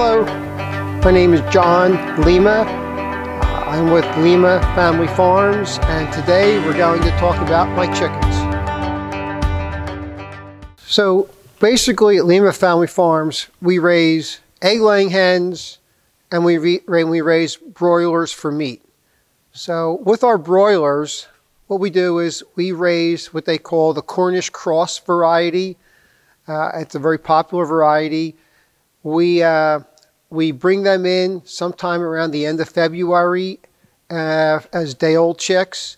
Hello, my name is John Lima. Uh, I'm with Lima Family Farms and today we're going to talk about my chickens. So basically at Lima Family Farms we raise egg laying hens and we, we raise broilers for meat. So with our broilers what we do is we raise what they call the Cornish cross variety. Uh, it's a very popular variety. We, uh, we bring them in sometime around the end of February uh, as day old chicks.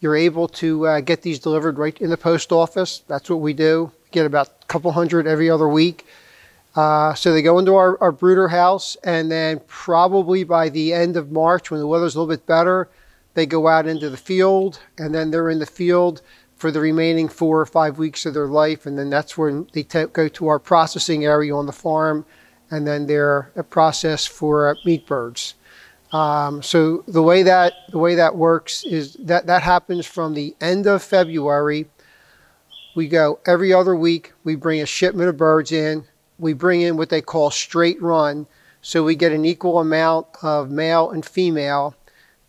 You're able to uh, get these delivered right in the post office. That's what we do. Get about a couple hundred every other week. Uh, so they go into our, our brooder house, and then probably by the end of March, when the weather's a little bit better, they go out into the field, and then they're in the field for the remaining four or five weeks of their life, and then that's when they go to our processing area on the farm, and then they're processed for uh, meat birds. Um, so the way that the way that works is that that happens from the end of February. We go every other week. We bring a shipment of birds in. We bring in what they call straight run, so we get an equal amount of male and female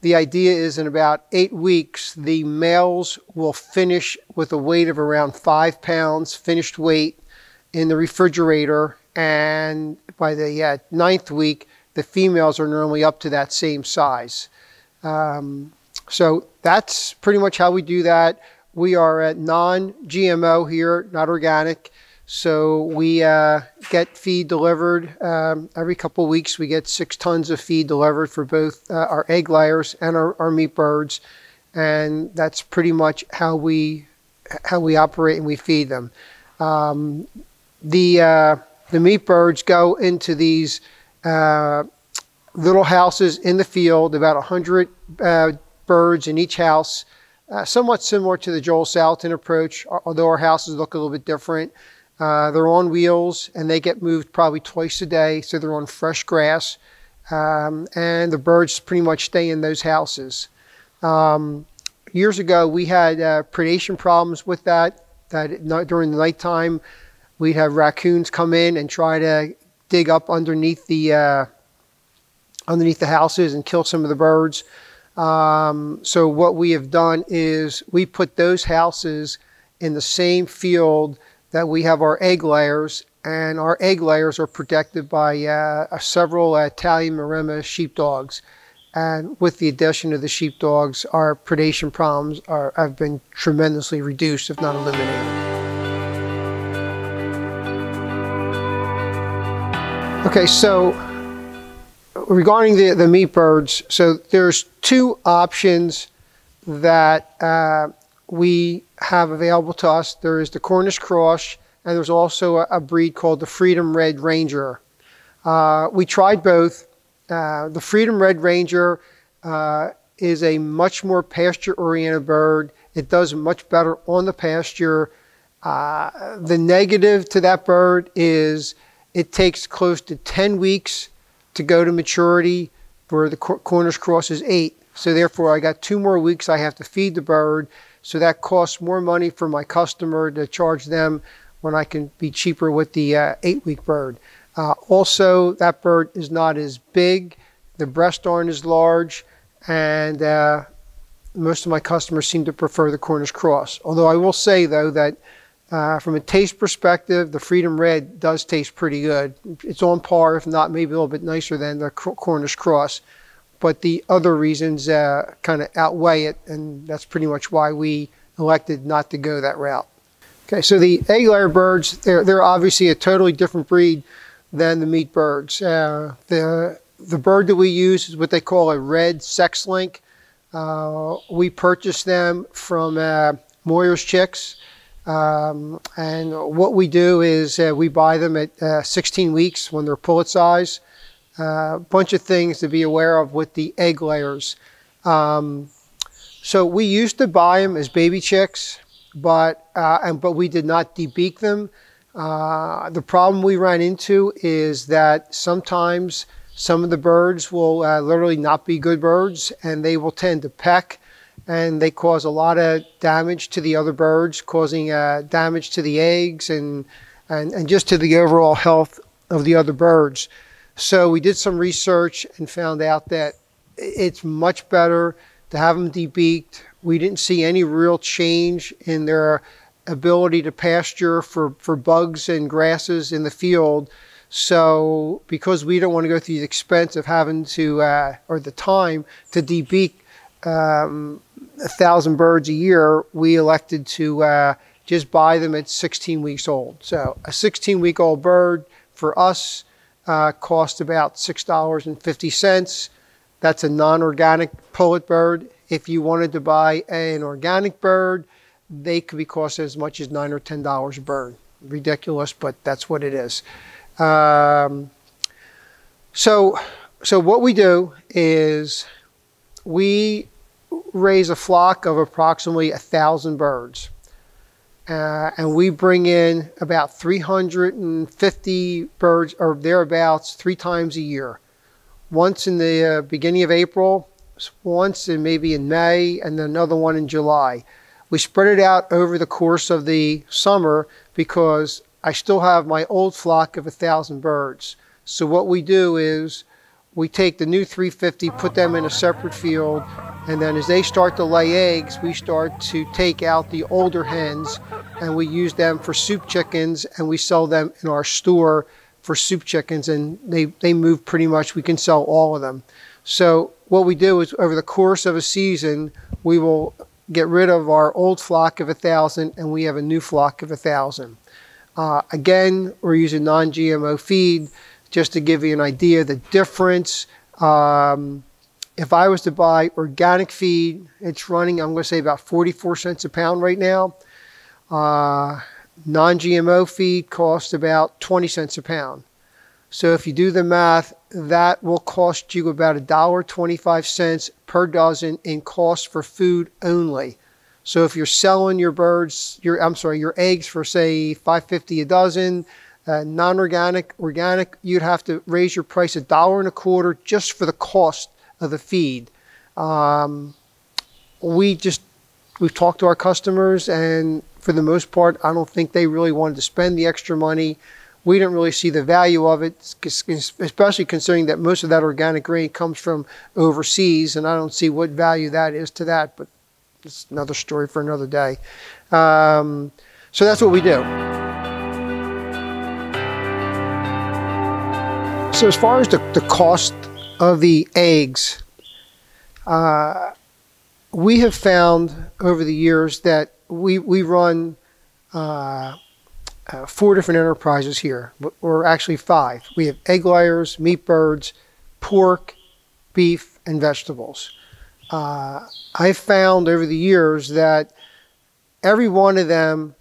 the idea is in about eight weeks, the males will finish with a weight of around five pounds, finished weight, in the refrigerator. And by the uh, ninth week, the females are normally up to that same size. Um, so that's pretty much how we do that. We are at non-GMO here, not organic. So we uh, get feed delivered um, every couple weeks. We get six tons of feed delivered for both uh, our egg layers and our, our, meat birds, and that's pretty much how we how we operate and we feed them. Um, the uh, the meat birds go into these uh, little houses in the field, about hundred uh, birds in each house. Uh, somewhat similar to the Joel Salatin approach, although our houses look a little bit different. Uh, they're on wheels and they get moved probably twice a day, so they're on fresh grass. Um, and the birds pretty much stay in those houses. Um, years ago, we had uh, predation problems with that. That during the nighttime, we'd have raccoons come in and try to dig up underneath the uh, underneath the houses and kill some of the birds. Um, so what we have done is we put those houses in the same field that we have our egg layers, and our egg layers are protected by uh, several Italian Maremma sheepdogs. And with the addition of the sheepdogs, our predation problems are, have been tremendously reduced, if not eliminated. Okay, so regarding the, the meat birds, so there's two options that uh, we have available to us. There is the Cornish Cross, and there's also a, a breed called the Freedom Red Ranger. Uh, we tried both. Uh, the Freedom Red Ranger uh, is a much more pasture-oriented bird. It does much better on the pasture. Uh, the negative to that bird is it takes close to 10 weeks to go to maturity, where the Cornish Cross is eight. So therefore, I got two more weeks I have to feed the bird. So that costs more money for my customer to charge them when I can be cheaper with the uh, eight week bird. Uh, also, that bird is not as big, the breast aren't as large, and uh, most of my customers seem to prefer the Cornish Cross. Although I will say, though, that uh, from a taste perspective, the Freedom Red does taste pretty good. It's on par, if not maybe a little bit nicer than the Cornish Cross but the other reasons uh, kind of outweigh it, and that's pretty much why we elected not to go that route. Okay, so the egg layer birds, they're, they're obviously a totally different breed than the meat birds. Uh, the, the bird that we use is what they call a red sex link. Uh, we purchased them from uh, Moyer's Chicks. Um, and what we do is uh, we buy them at uh, 16 weeks when they're pullet size a uh, bunch of things to be aware of with the egg layers. Um, so we used to buy them as baby chicks, but uh, and but we did not debeak them. Uh, the problem we ran into is that sometimes some of the birds will uh, literally not be good birds, and they will tend to peck, and they cause a lot of damage to the other birds, causing uh, damage to the eggs and, and and just to the overall health of the other birds. So we did some research and found out that it's much better to have them debeaked. We didn't see any real change in their ability to pasture for, for bugs and grasses in the field. So because we don't want to go through the expense of having to, uh, or the time to debeak um, a thousand birds a year, we elected to uh, just buy them at 16 weeks old. So a 16 week old bird for us uh, cost about $6.50. That's a non-organic pullet bird. If you wanted to buy an organic bird, they could be cost as much as nine or ten dollars a bird. Ridiculous, but that's what it is. Um, so, so what we do is we raise a flock of approximately a thousand birds. Uh, and we bring in about 350 birds or thereabouts three times a year. Once in the uh, beginning of April, once in maybe in May, and then another one in July. We spread it out over the course of the summer because I still have my old flock of a thousand birds. So what we do is we take the new 350, put them in a separate field, and then as they start to lay eggs, we start to take out the older hens and we use them for soup chickens and we sell them in our store for soup chickens and they, they move pretty much, we can sell all of them. So what we do is over the course of a season, we will get rid of our old flock of a thousand and we have a new flock of a thousand. Uh, again, we're using non-GMO feed just to give you an idea the difference. Um, if I was to buy organic feed, it's running, I'm going to say about 44 cents a pound right now. Uh, non-GMO feed costs about 20 cents a pound. So if you do the math, that will cost you about $1.25 per dozen in cost for food only. So if you're selling your birds, your I'm sorry, your eggs for say 550 a dozen, uh, non-organic, organic, you'd have to raise your price a dollar and a quarter just for the cost of the feed. Um, we just we've talked to our customers, and for the most part, I don't think they really wanted to spend the extra money we didn't really see the value of it, especially considering that most of that organic grain comes from overseas, and I don't see what value that is to that, but it's another story for another day. Um, so that's what we do. So as far as the, the cost of the eggs, uh, we have found over the years that we, we run uh, uh, four different enterprises here, or actually five. We have egg layers, meat birds, pork, beef, and vegetables. Uh, I've found over the years that every one of them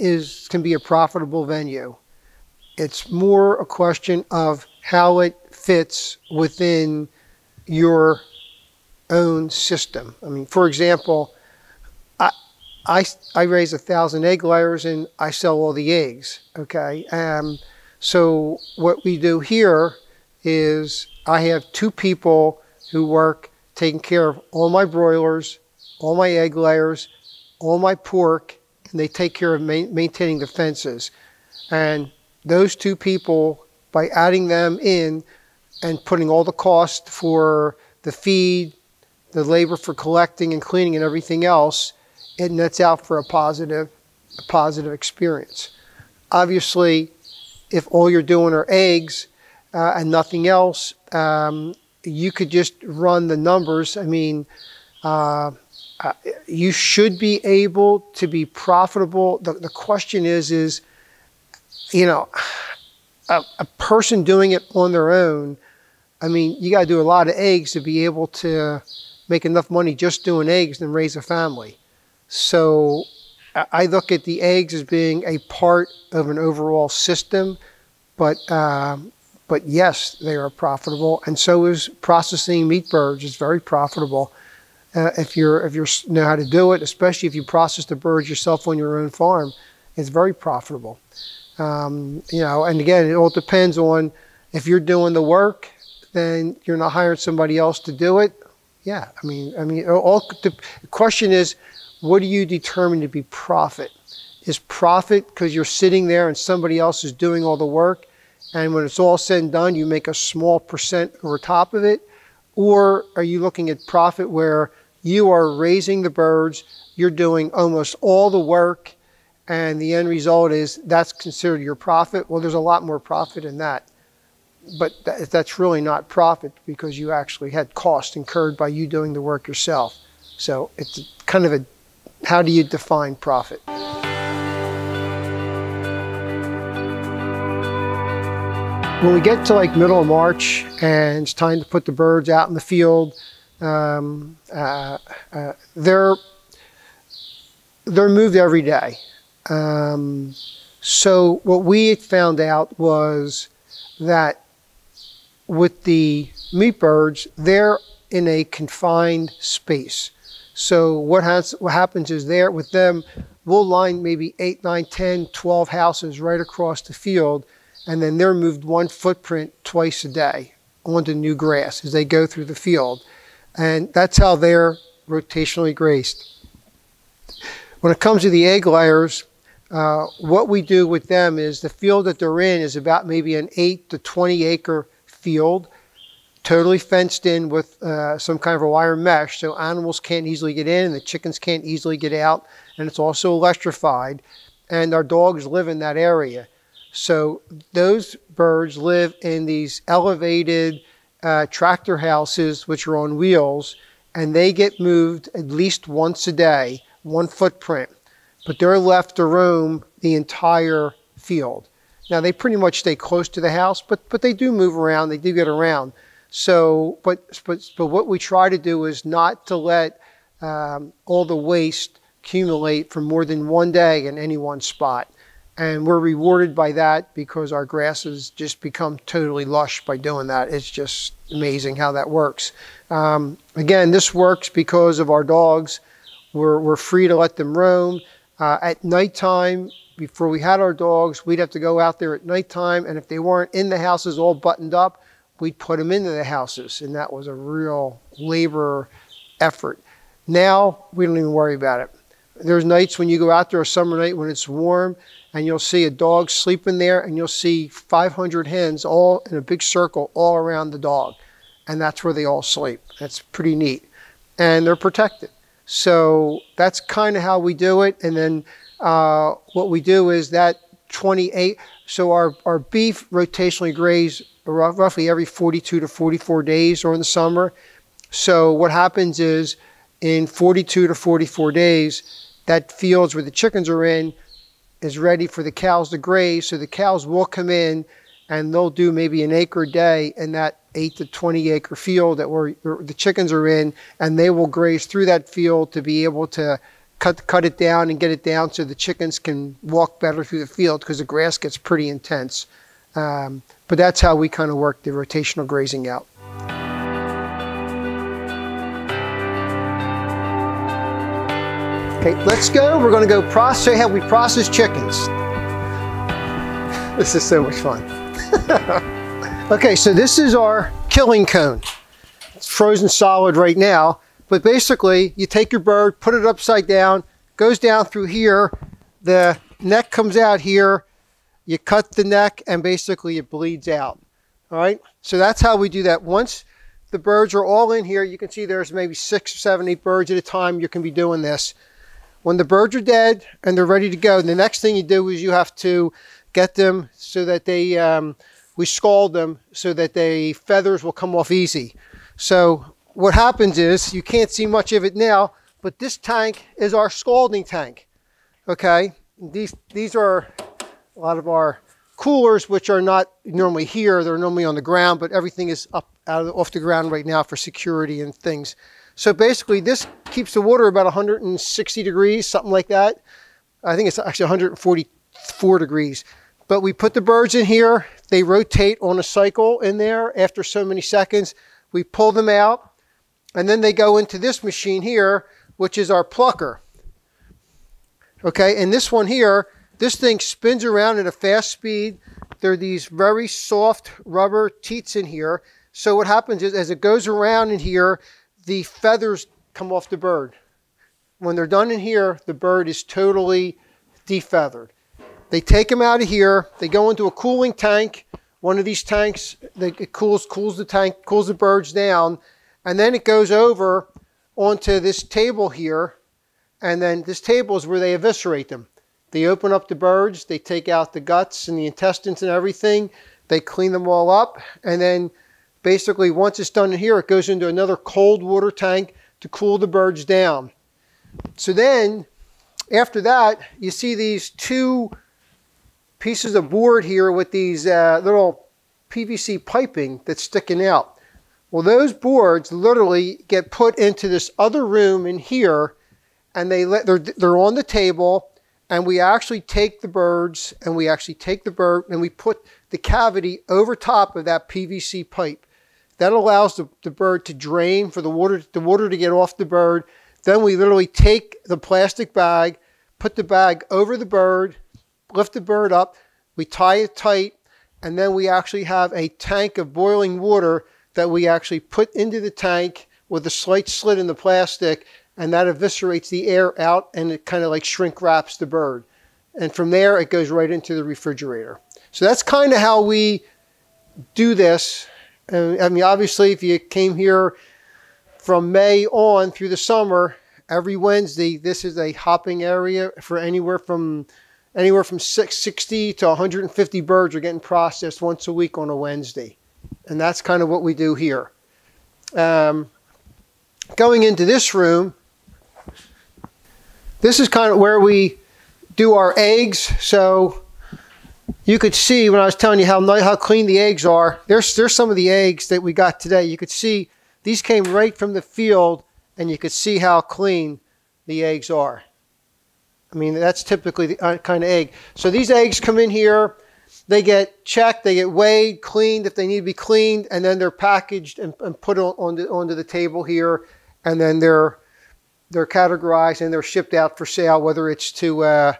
is can be a profitable venue. It's more a question of how it fits within your own system. I mean, for example, I, I raise a thousand egg layers and I sell all the eggs. Okay. Um, so what we do here is I have two people who work taking care of all my broilers, all my egg layers, all my pork, and they take care of ma maintaining the fences. And those two people, by adding them in and putting all the cost for the feed, the labor for collecting and cleaning and everything else, it nets out for a positive, a positive experience. Obviously, if all you're doing are eggs uh, and nothing else, um, you could just run the numbers. I mean, uh, uh, you should be able to be profitable. The, the question is, is, you know, a, a person doing it on their own, I mean, you got to do a lot of eggs to be able to make enough money just doing eggs and raise a family. So I look at the eggs as being a part of an overall system, but um, but yes, they are profitable, and so is processing meat birds. It's very profitable uh, if you're if you know how to do it, especially if you process the birds yourself on your own farm. It's very profitable. Um, you know, and again, it all depends on if you're doing the work, then you're not hiring somebody else to do it. Yeah, I mean, I mean, all the question is what do you determine to be profit? Is profit because you're sitting there and somebody else is doing all the work? and when it's all said and done, you make a small percent over top of it? Or are you looking at profit where you are raising the birds, you're doing almost all the work, and the end result is that's considered your profit? Well, there's a lot more profit in that. But that's really not profit because you actually had cost incurred by you doing the work yourself. So it's kind of a how do you define profit? When we get to like middle of March and it's time to put the birds out in the field, um, uh, uh, they're they're moved every day. Um, so what we found out was that with the meat birds, they're in a confined space. So what, has, what happens is there with them, we'll line maybe 8, 9, 10, 12 houses right across the field and then they're moved one footprint twice a day onto new grass as they go through the field. And that's how they're rotationally grazed. When it comes to the egg layers, uh, what we do with them is the field that they're in is about maybe an 8 to 20 acre field, totally fenced in with uh, some kind of a wire mesh so animals can't easily get in and the chickens can't easily get out. And it's also electrified. And our dogs live in that area. So those birds live in these elevated uh, tractor houses, which are on wheels, and they get moved at least once a day, one footprint. But they're left to roam the entire field. Now they pretty much stay close to the house, but but they do move around. They do get around. So, but but but what we try to do is not to let um, all the waste accumulate for more than one day in any one spot. And we're rewarded by that because our grasses just become totally lush by doing that. It's just amazing how that works. Um, again, this works because of our dogs. We're, we're free to let them roam. Uh, at nighttime, before we had our dogs, we'd have to go out there at nighttime, and if they weren't in the houses all buttoned up, we'd put them into the houses, and that was a real labor effort. Now, we don't even worry about it. There's nights when you go out there a summer night when it's warm and you'll see a dog sleeping there and you'll see 500 hens all in a big circle all around the dog. And that's where they all sleep. That's pretty neat. And they're protected. So that's kind of how we do it. And then uh, what we do is that 28, so our, our beef rotationally graze roughly every 42 to 44 days or in the summer. So what happens is in 42 to 44 days, that fields where the chickens are in, is ready for the cows to graze. So the cows will come in and they'll do maybe an acre a day in that 8 to 20 acre field that where the chickens are in, and they will graze through that field to be able to cut cut it down and get it down so the chickens can walk better through the field because the grass gets pretty intense. Um, but that's how we kind of work the rotational grazing out. Okay, let's go. We're going to go process, how we process chickens. This is so much fun. okay, so this is our killing cone. It's frozen solid right now, but basically you take your bird, put it upside down, goes down through here, the neck comes out here, you cut the neck and basically it bleeds out. All right, so that's how we do that. Once the birds are all in here, you can see there's maybe six or seven, eight birds at a time you can be doing this. When the birds are dead and they're ready to go, the next thing you do is you have to get them so that they, um, we scald them so that the feathers will come off easy. So what happens is, you can't see much of it now, but this tank is our scalding tank. Okay, these, these are a lot of our coolers, which are not normally here. They're normally on the ground, but everything is up out of, off the ground right now for security and things. So basically this keeps the water about 160 degrees, something like that. I think it's actually 144 degrees. But we put the birds in here. They rotate on a cycle in there after so many seconds. We pull them out and then they go into this machine here, which is our plucker. Okay, and this one here, this thing spins around at a fast speed. There are these very soft rubber teats in here. So what happens is as it goes around in here, the feathers come off the bird. When they're done in here, the bird is totally defeathered. They take them out of here, they go into a cooling tank. One of these tanks that it cools cools the tank, cools the birds down, and then it goes over onto this table here, and then this table is where they eviscerate them. They open up the birds, they take out the guts and the intestines and everything, they clean them all up, and then basically once it's done in here, it goes into another cold water tank to cool the birds down. So then, after that, you see these two pieces of board here with these uh, little PVC piping that's sticking out. Well, those boards literally get put into this other room in here, and they let they're they're on the table, and we actually take the birds and we actually take the bird and we put the cavity over top of that PVC pipe. That allows the, the bird to drain for the water the water to get off the bird. Then we literally take the plastic bag, put the bag over the bird, lift the bird up, we tie it tight, and then we actually have a tank of boiling water that we actually put into the tank with a slight slit in the plastic, and that eviscerates the air out and it kind of like shrink wraps the bird. And from there, it goes right into the refrigerator. So that's kind of how we do this. And I mean, obviously, if you came here from May on through the summer, every Wednesday, this is a hopping area for anywhere from anywhere from 60 to 150 birds are getting processed once a week on a Wednesday. And that's kind of what we do here. Um, going into this room, this is kind of where we do our eggs. So you could see when I was telling you how how clean the eggs are. There's there's some of the eggs that we got today. You could see these came right from the field, and you could see how clean the eggs are. I mean, that's typically the uh, kind of egg. So these eggs come in here, they get checked, they get weighed, cleaned if they need to be cleaned, and then they're packaged and, and put on, on the, onto the table here, and then they're they're categorized and they're shipped out for sale, whether it's to uh,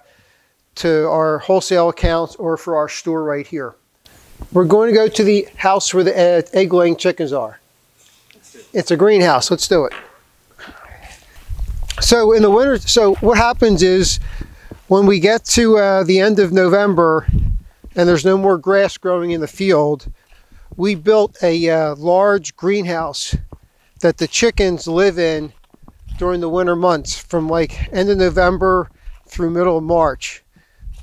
to our wholesale accounts or for our store right here. We're going to go to the house where the uh, egg-laying chickens are. It's a greenhouse. Let's do it. So in the winter, so what happens is when we get to uh, the end of November and there's no more grass growing in the field, we built a uh, large greenhouse that the chickens live in during the winter months from like end of November through middle of March.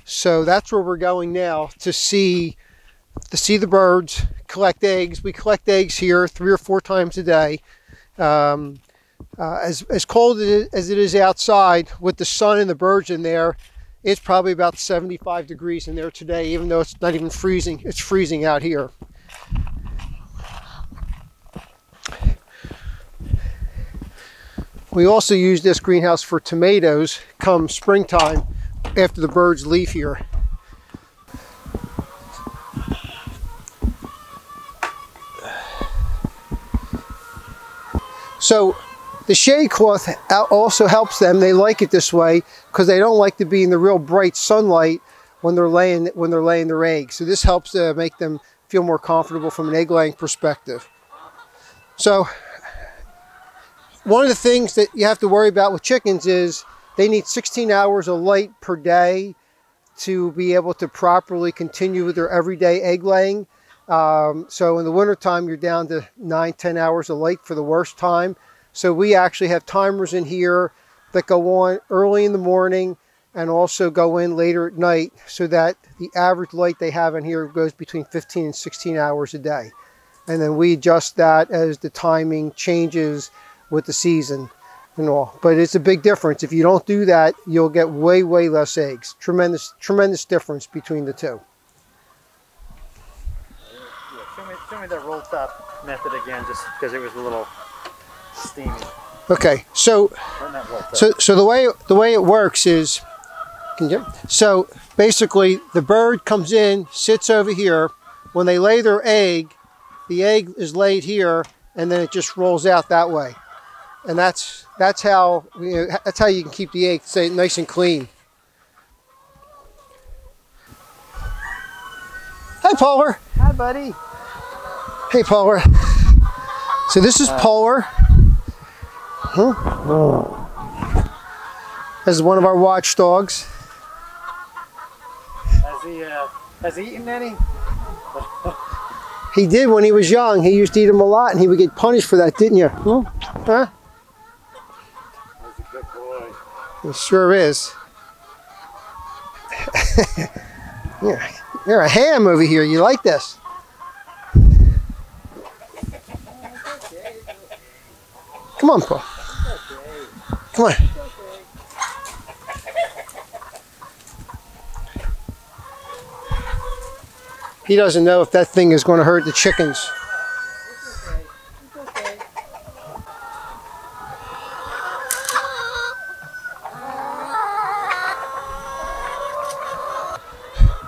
So that's where we're going now to see to see the birds, collect eggs. We collect eggs here three or four times a day. Um, uh, as, as cold as it is outside with the sun and the birds in there, it's probably about 75 degrees in there today, even though it's not even freezing. It's freezing out here. We also use this greenhouse for tomatoes come springtime after the birds leave here. So the shade cloth also helps them. They like it this way because they don't like to be in the real bright sunlight when they're laying when they're laying their eggs. So this helps uh, make them feel more comfortable from an egg laying perspective. So one of the things that you have to worry about with chickens is they need 16 hours of light per day to be able to properly continue with their everyday egg laying. Um, so in the wintertime, you're down to 9, 10 hours of light for the worst time. So we actually have timers in here that go on early in the morning and also go in later at night so that the average light they have in here goes between 15 and 16 hours a day. And then we adjust that as the timing changes with the season and all. But it's a big difference. If you don't do that, you'll get way, way less eggs. Tremendous, tremendous difference between the two. Yeah, show me, show me the roll top method again, just because it was a little steamy. Okay, so so so the way the way it works is, you, so basically the bird comes in, sits over here. When they lay their egg, the egg is laid here, and then it just rolls out that way, and that's that's how you know, that's how you can keep the egg say nice and clean. Hi, Polar. Hi, buddy. Hey, Polar. So this is uh, Polar. Huh? This is one of our watchdogs. Has he, uh, has he eaten any? He did when he was young. He used to eat them a lot, and he would get punished for that, didn't you? Hmm? Huh? That's a good boy. It sure is. you're, you're a ham over here. You like this? Come on, Paul. Come on. He doesn't know if that thing is going to hurt the chickens.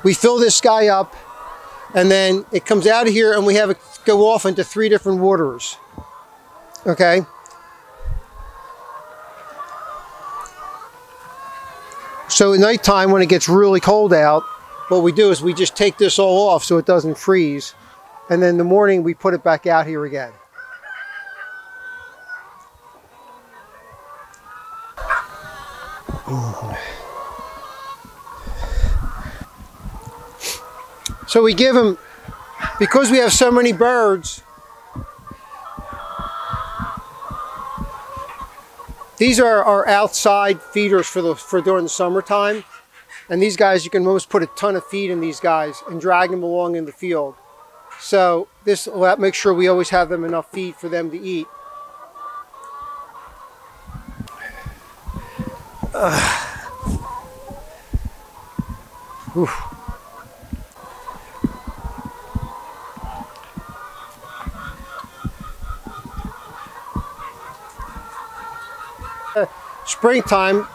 We fill this guy up, and then it comes out of here, and we have it go off into three different waterers. Okay? So at nighttime, when it gets really cold out, what we do is we just take this all off so it doesn't freeze. And then in the morning, we put it back out here again. So we give them, because we have so many birds, these are our outside feeders for the for during the summertime. And these guys, you can almost put a ton of feed in these guys and drag them along in the field. So this will make sure we always have them enough feed for them to eat. Oof. Springtime,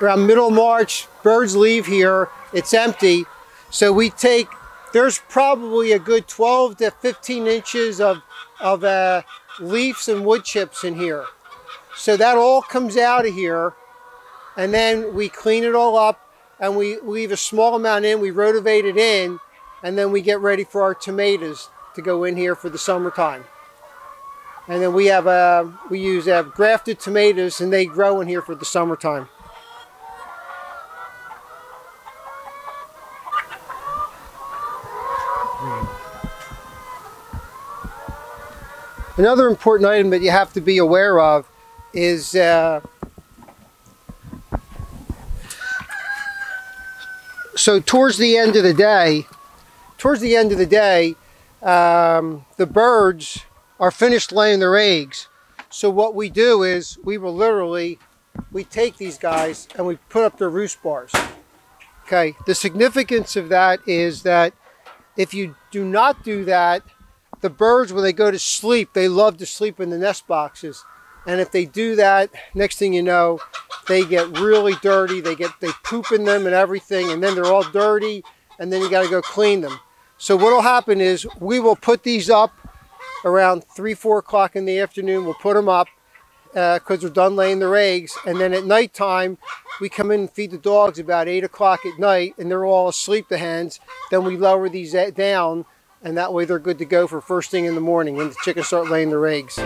around middle March, birds leave here, it's empty. So we take, there's probably a good 12 to 15 inches of, of uh, leaves and wood chips in here. So that all comes out of here and then we clean it all up and we leave a small amount in, we rotivate it in, and then we get ready for our tomatoes to go in here for the summertime. And then we have uh, we use uh, grafted tomatoes and they grow in here for the summertime. Another important item that you have to be aware of is uh, so towards the end of the day, towards the end of the day, um, the birds are finished laying their eggs. So what we do is we will literally, we take these guys and we put up their roost bars. Okay, the significance of that is that if you do not do that, the birds, when they go to sleep, they love to sleep in the nest boxes. And if they do that, next thing you know, they get really dirty. They get they poop in them and everything, and then they're all dirty, and then you got to go clean them. So what will happen is we will put these up around three, four o'clock in the afternoon. We'll put them up because uh, they're done laying their eggs, and then at nighttime we come in and feed the dogs about eight o'clock at night, and they're all asleep. The hens. Then we lower these down and that way they're good to go for first thing in the morning when the chickens start laying their eggs.